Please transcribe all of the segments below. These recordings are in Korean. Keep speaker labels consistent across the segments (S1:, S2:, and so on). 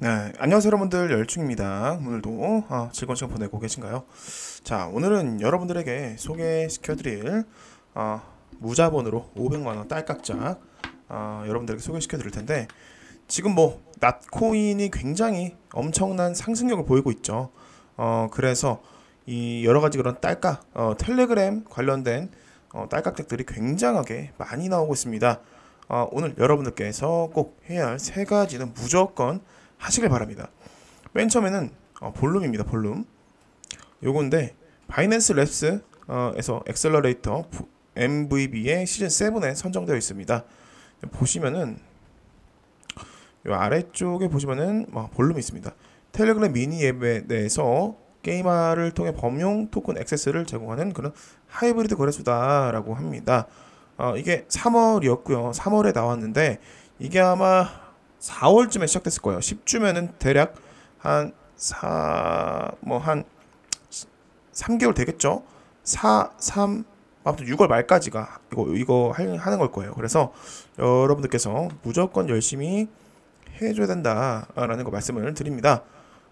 S1: 네, 안녕하세요 여러분들 열중입니다. 오늘도 아, 즐거운 시간 보내고 계신가요? 자, 오늘은 여러분들에게 소개시켜드릴 아, 무자본으로 500만원 딸깍짝 아, 여러분들에게 소개시켜드릴 텐데 지금 뭐 낫코인이 굉장히 엄청난 상승력을 보이고 있죠. 어, 그래서 이 여러 가지 그런 딸깍 어, 텔레그램 관련된 어, 딸깍들이 굉장하게 많이 나오고 있습니다. 어, 오늘 여러분들께서 꼭 해야 할 세 가지는 무조건 하시길 바랍니다. 맨 처음에는 어, Blum입니다. Blum. 요건데 Binance Labs에서 accelerator MVB의 시즌 7에 선정되어 있습니다. 보시면은 요 아래쪽에 보시면은 뭐 Blum이 있습니다. 텔레그램 미니 앱에 대해서 게이머를 통해 범용 토큰 액세스를 제공하는 그런 하이브리드 거래소다라고 합니다. 어, 이게 3월이었고요. 3월에 나왔는데 이게 아마 4월쯤에 시작됐을 거예요. 10주면은 대략 한 4, 뭐 한 3개월 되겠죠? 4, 3, 아무튼 6월 말까지가 이거, 이거 하는 걸 거예요. 그래서 여러분들께서 무조건 열심히 해줘야 된다라는 거 말씀을 드립니다.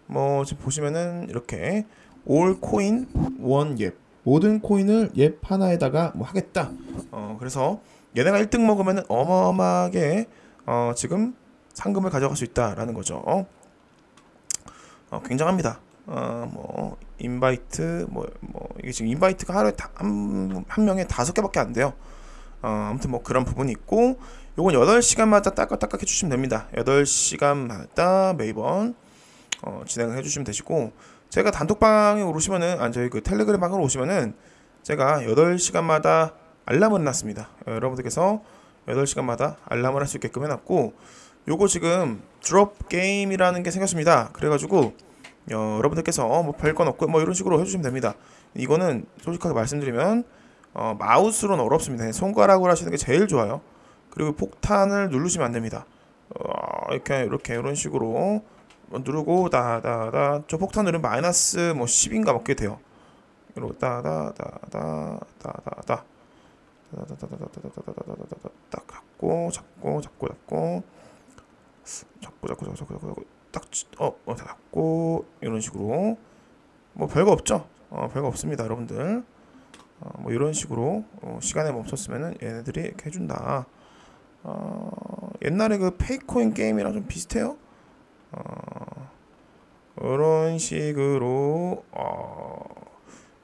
S1: 뭐 지금 보시면은 이렇게 all coin one 예. 모든 코인을 예 하나에다가 뭐 하겠다. 어 그래서 얘네가 1등 먹으면은 어마어마하게 어 지금 상금을 가져갈 수 있다라는 거죠. 어, 굉장합니다. 어, 뭐 invite 뭐, 뭐 이게 지금 invite가 하루에 한, 한 명에 다섯 개밖에 안 돼요. 어, 아무튼 뭐 그런 부분이 있고 요건 8시간마다 딸깍딸깍 해주시면 됩니다. 8시간마다 매번 어, 진행을 해주시면 되시고 제가 단톡방에 오시면은 아 저희 그 텔레그램 방으로 오시면은 제가 8시간마다 알람을 해놨습니다. 여러분들께서 8시간마다 알람을 할 수 있게끔 해놨고 요거 지금 드롭 게임이라는 게 생겼습니다. 그래가지고 어, 여러분들께서 뭐 별건 없고 뭐 이런 식으로 해주시면 됩니다. 이거는 솔직하게 말씀드리면 어, 마우스로는 어렵습니다. 손가락으로 하시는 게 제일 좋아요. 그리고 폭탄을 누르시면 안 됩니다. 어, 이렇게 이렇게 이런 식으로 누르고 다다다 저 폭탄 누르면 마이너스 뭐 10인가 먹게 돼요. 이러고 다다다다다다다 다다다다다다다다다다다 딱 잡고 잡고 잡고 잡고 잡고 잡고 잡고 잡고 잡고 딱어 어, 잡고 이런 식으로 뭐 별거 없죠. 어 별거 없습니다, 여러분들. 어, 뭐 이런 식으로 어, 시간에 멈췄으면은 얘네들이 이렇게 해준다. 어, 옛날에 그 페이코인 게임이랑 좀 비슷해요. 어, 이런 식으로 어,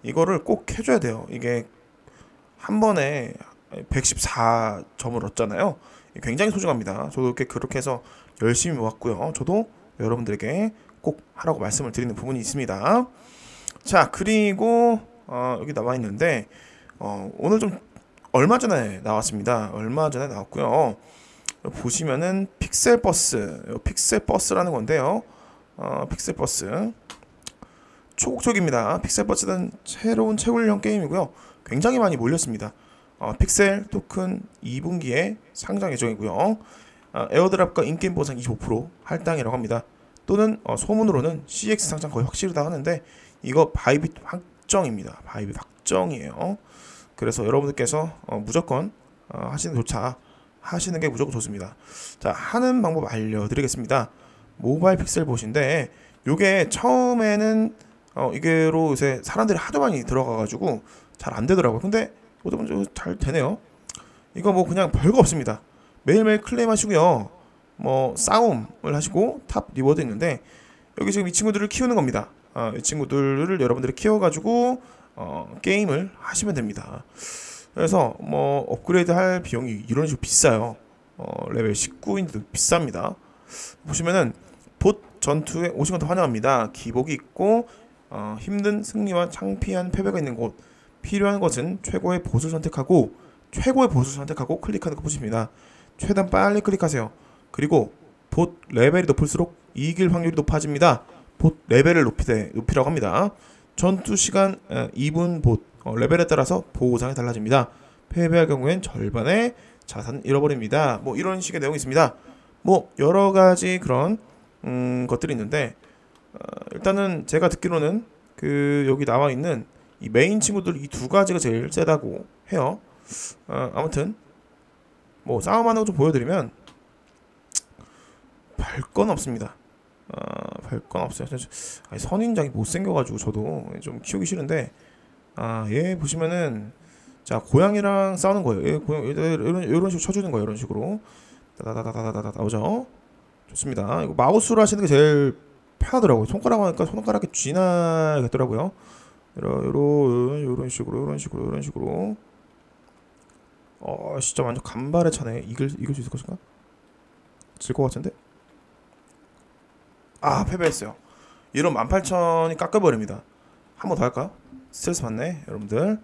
S1: 이거를 꼭 해줘야 돼요. 이게 한 번에 114점을 얻잖아요. 굉장히 소중합니다. 저도 이렇게 그렇게 해서 열심히 모았고요. 저도 여러분들에게 꼭 하라고 말씀을 드리는 부분이 있습니다. 자, 그리고 어, 여기 나와 있는데 어, 오늘 좀 얼마 전에 나왔습니다. 얼마 전에 나왔고요. 보시면은 Pixelverse, Pixelverse라는 건데요. 어, Pixelverse 초국적입니다. Pixelverse는 새로운 채굴형 게임이고요. 굉장히 많이 몰렸습니다. 어, 픽셀 토큰 2분기에 상장 예정이고요. 어, airdrop과 in-game 보상 25% 할당이라고 합니다. 또는 어, 소문으로는 CX 상장 거의 확실하다 하는데 이거 Bybit 확정입니다. Bybit 확정이에요. 그래서 여러분들께서 어, 무조건 어, 하시는 조차 하시는 게 무조건 좋습니다. 자 하는 방법 알려드리겠습니다. 모바일 픽셀 보신데 요게 처음에는 어, 이게로 요새 사람들이 하도 많이 들어가가지고 잘 안 되더라고요. 근데 잘 되네요. 이거 뭐 그냥 별거 없습니다. 매일매일 클레임 하시고요. 뭐 싸움을 하시고 top reward 있는데 여기 지금 이 친구들을 키우는 겁니다. 어, 이 친구들을 여러분들이 키워가지고 어, 게임을 하시면 됩니다. 그래서 뭐 업그레이드 할 비용이 이런 식으로 비싸요. 어, 레벨 19인데도 비쌉니다. 보시면은 봇 전투에 오신 것을 환영합니다. 기복이 있고 어, 힘든 승리와 창피한 패배가 있는 곳 필요한 것은 최고의 보수 선택하고 최고의 보수 선택하고 클릭하는 거 보십니다. 최대한 빨리 클릭하세요. 그리고 봇 레벨이 높을수록 이길 확률이 높아집니다. 봇 레벨을 높이되, 높이라고 합니다. 전투 시간 2분 봇 어, 레벨에 따라서 보상이 달라집니다. 패배할 경우엔 절반의 자산 잃어버립니다. 뭐 이런 식의 내용이 있습니다. 뭐 여러 가지 그런 음, 것들이 있는데 어, 일단은 제가 듣기로는 그 여기 나와 있는 이 메인 친구들 이 두 가지가 제일 세다고 해요. 어, 아무튼 뭐 싸움하는 거 좀 보여드리면 별건 없습니다. 아, 별건 없어요. 아니, 선인장이 못생겨가지고 저도 좀 키우기 싫은데 아, 얘 보시면은 자 고양이랑 싸우는 거예요. 얘 고양 이런 이런 식으로 쳐주는 거예요. 이런 식으로 다다다다다다다 나오죠. 좋습니다. 이거 마우스로 하시는 게 제일 편하더라고요. 손가락 하니까 손가락이 쥐나겠더라고요. 이런 이런 이런 식으로 이런 식으로 이런 식으로 어 진짜 완전 간발의 차네. 이길 이길 수 있을 것인가? 질 것 같은데. 아 패배했어요. 이런 18,000이 깎여버립니다. 한 번 더 할까요? 스트레스 받네 여러분들.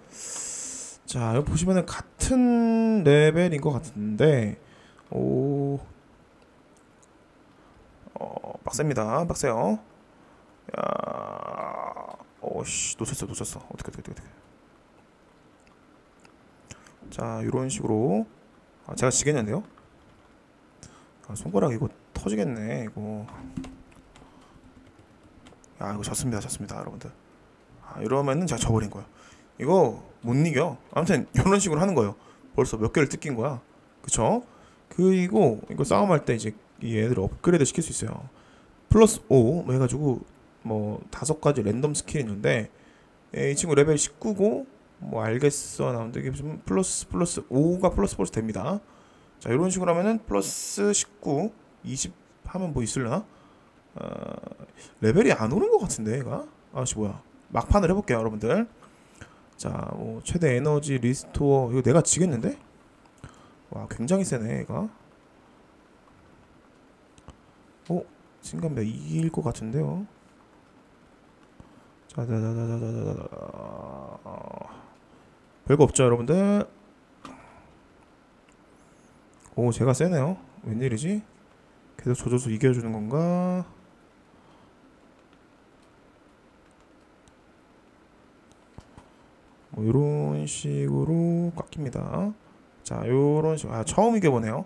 S1: 자 여기 보시면은 같은 레벨인 것 같은데 오 어, 빡셉니다. 빡세요. 야, 오씨 놓쳤어, 놓쳤어. 어떻게 어떻게 어떻게. 자, 이런 식으로 아, 제가 지겠는데요? 아, 손가락 이거 터지겠네. 이거. 야, 이거 졌습니다, 졌습니다, 여러분들. 아, 이러면은 제가 져버린 거야. 이거 못 이겨. 아무튼 이런 식으로 하는 거예요. 벌써 몇 개를 뜯긴 거야. 그쵸? 그리고 이거 싸움할 때 이제 이 애들 업그레이드 시킬 수 있어요. 플러스 5뭐 해가지고 뭐 다섯 가지 랜덤 스킬이 있는데 에, 이 친구 레벨 19고 뭐 알겠어 나오는데 이게 무슨 플러스 플러스 5가 플러스 플러스 됩니다. 자 이런 식으로 하면은 플러스 19, 20 하면 뭐 있을려나? 어, 레벨이 안 오는 것 같은데 얘가 아씨 뭐야 막판을 해볼게요 여러분들. 자 뭐 최대 에너지 리스토어 이거 내가 지겠는데? 와 굉장히 세네 얘가. 신감자 이길 것 같은데요. 별거 없죠 여러분들. 오 제가 세네요. 웬일이지? 계속 조져서 이겨주는 건가? 뭐 이런 식으로 깎입니다. 자 요런 식, 아 처음 이겨보네요.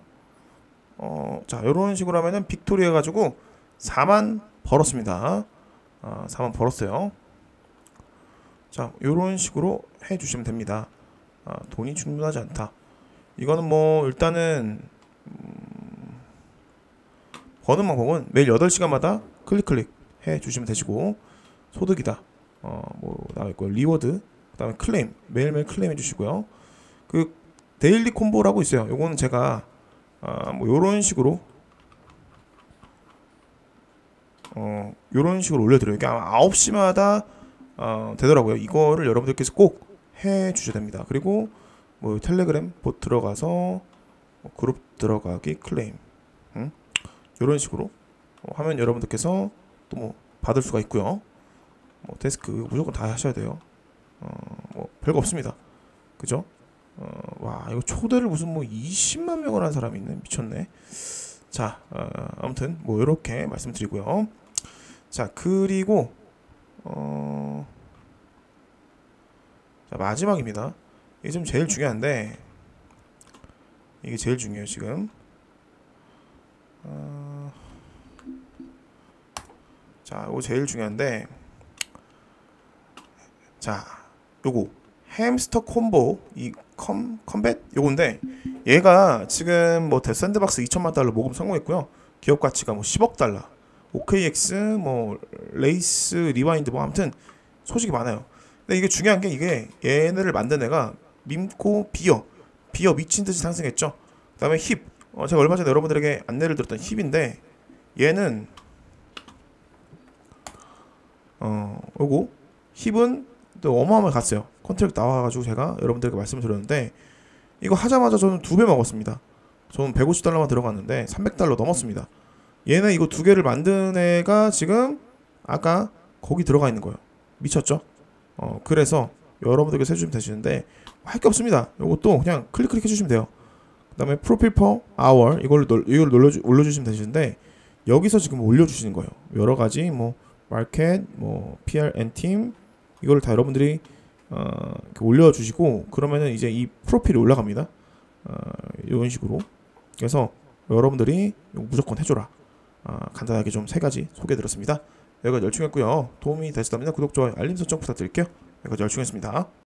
S1: 어, 자 요런 식으로 하면은 victory 해가지고 4만 벌었습니다. 아, 4만 벌었어요. 자, 요런 식으로 해 주시면 됩니다. 아, 돈이 충분하지 않다. 이거는 뭐 일단은 음, 버는 방법은 매일 8시간마다 클릭 클릭 해 주시면 되시고 소득이다. 어, 뭐 나와 있고 reward, 그 다음에 클레임 매일매일 클레임 해 주시고요. 그 daily combo라고 있어요. 요거는 제가 아, 뭐 요런 식으로 어, 요런 식으로 올려드려요. 이게 아마 9시마다 어, 되더라고요. 이거를 여러분들께서 꼭 해 주셔야 됩니다. 그리고 뭐 텔레그램 봇 들어가서 뭐 그룹 들어가기 클레임 응? 요런 식으로 어, 하면 여러분들께서 또 뭐 받을 수가 있고요. 뭐 데스크 무조건 다 하셔야 돼요. 어, 뭐 별거 없습니다. 그죠? 어, 와 이거 초대를 무슨 뭐 20만 명을 한 사람이 있네 미쳤네. 자 어, 아무튼 뭐 이렇게 말씀드리고요. 자 그리고 어, 자 마지막입니다. 이게 좀 제일 중요한데 이게 제일 중요해요 지금. 어, 자 이거 제일 중요한데 자 요거 Hamster combo 이 Kom Kombat 요건데 얘가 지금 뭐 The Sandbox 2천만 달러 모금 성공했고요. 기업 가치가 뭐 10억 달러. OKX 뭐 race rewind 뭐 아무튼 소식이 많아요. 근데 이게 중요한 게 이게 얘네를 만든 애가 밈코 비어 비어 미친 듯이 상승했죠. 그다음에 힙 어, 제가 얼마 전에 여러분들에게 안내를 드렸던 힙인데 얘는 어 요거 힙은 또 어마어마하게 갔어요. contract 나와가지고 제가 여러분들에게 말씀을 드렸는데 이거 하자마자 저는 두 배 먹었습니다. 저는 150달러만 들어갔는데 300달러 넘었습니다. 얘는 이거 두 개를 만든 애가 지금 아까 거기 들어가 있는 거예요. 미쳤죠? 어 그래서 여러분들께서 해주시면 되시는데 할 게 없습니다. 이것도 그냥 클릭 클릭 해주시면 돼요. 그 다음에 프로필 per hour 이걸 놀 이걸 눌러주, 올려주시면 되시는데 여기서 지금 올려주시는 거예요. 여러 가지 뭐 마켓, 뭐 PR and 팀 이걸 다 여러분들이 어, 올려주시고 그러면은 이제 이 프로필이 올라갑니다. 어, 이런 식으로 그래서 여러분들이 무조건 해줘라. 아, 간단하게 좀 세 가지 소개해드렸습니다. 여기까지 열중했고요. 도움이 되셨다면 구독, 좋아요, 알림 설정 부탁드릴게요. 여기까지 열중했습니다.